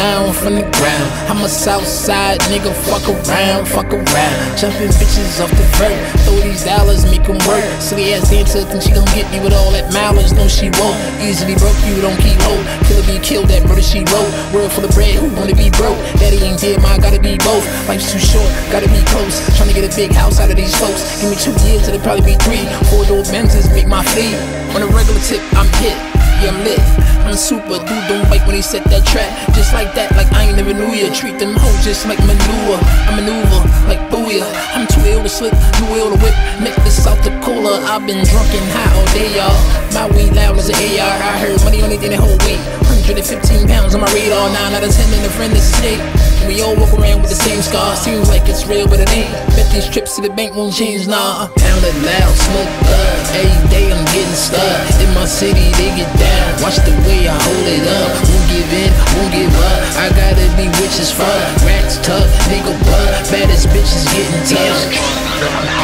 mound from the ground. I'm a south side nigga, fuck around, fuck around. Jumping bitches off the vert, throw these dollars, make them work. Silly ass dancer, think she gon' get me with all that mileage, no she won't. Easily broke, you don't keep hope. Killer be killed, that murder she wrote. World full of bread, who wanna be broke? Daddy ain't dead, mine gotta be both. Life's too short, gotta be close. Tryna get a big house out of these folks. Give me two years, it'll probably be three. Four door Benzes make my fleet. On a regular tip, I'm hit. I'm lit. I'm super, dude don't bite when he set that trap. Just like that, like I ain't never knew ya. Treat them hoes just like manure. I maneuver like booyah. I'm too ill to slip, too ill to whip. Make the cooler. I've been drunk and high all day, y'all. My weed loud as an AR. I heard money only thing that whole week. 115 pounds on my radar. 9 out of 10 in a friend is a snake. We all walk around with the same scars. Seems like it's real, but it ain't. Bet these trips to the bank won't change, nah. Pound it loud, smoke up. Every day I'm getting stuck. In my city, they get down. Watch the way I hold it up. Won't give in, won't give up. I gotta be rich as fuck. Racks tough, nigga buck. Baddest bitches getting tough.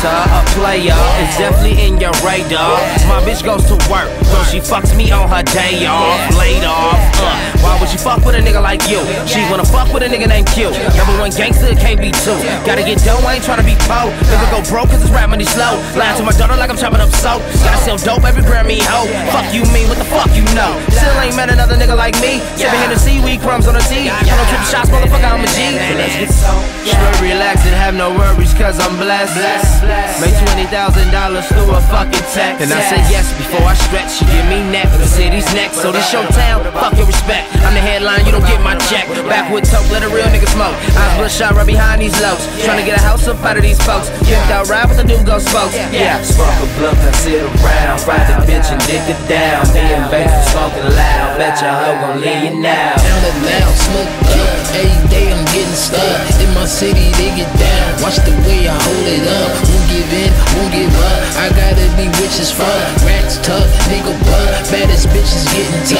A player, is definitely in your radar. My bitch goes to work, so she fucks me on her day off, laid off. Uh, why would she fuck with a nigga like you? She wanna fuck with a nigga named Q. Number one gangster, can't be two. Gotta get dough, I ain't tryna be po. Nigga go broke cause it's rap money slow. Lying to my daughter like I'm chopping up soap. Gotta sell dope every gram me hoe. Fuck you mean, what the fuck you know? Still ain't met another nigga like me. Sippin' in the seaweed crumbs on the tea. You don't trip shots, motherfucker, I'm a G. So let's get straight relax and have no worries cause I'm blessed. Make twenty thousand dollars through a fucking tax. And I say yes before I stretch. You give me neck, the city's next. So this your town, fuck your respect. I'm the headline, you don't get my check. Backwood talk, let a real nigga smoke. Eyes bloodshot right behind these lows. Trying to get a house up out of these folks. Kicked out ride with the new ghost folks. Yeah, spark a blunt and sit around. Ride the bitch and dick it down. Me and Banks was smoking loud. Bet your hoe gon' leave you now. Pound it loud, smoke up. Every day I'm getting stuck. In my city, they get down. Watch the way I hold it up. Give won't give up. I gotta be rich as fuck. Racks tough, nigga buck. Baddest bitches getting tough.